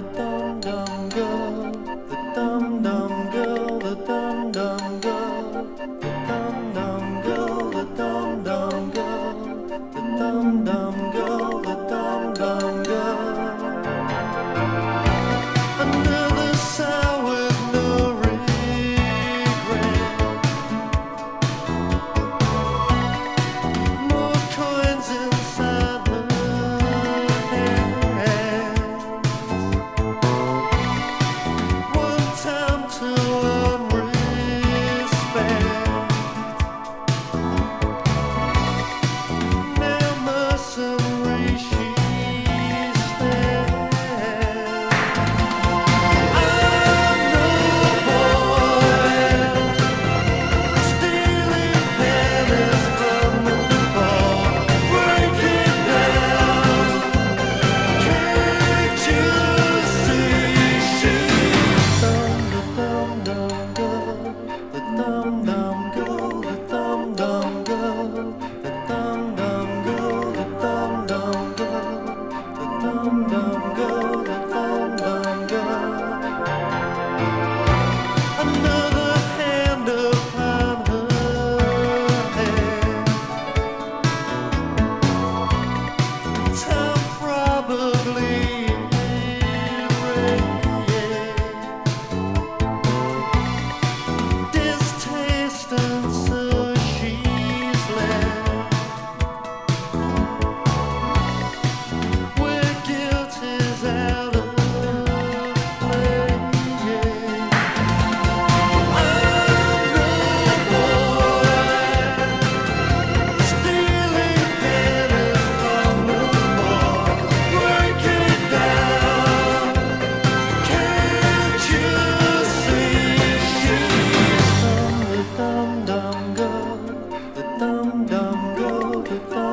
dum dum dum dum go to dum.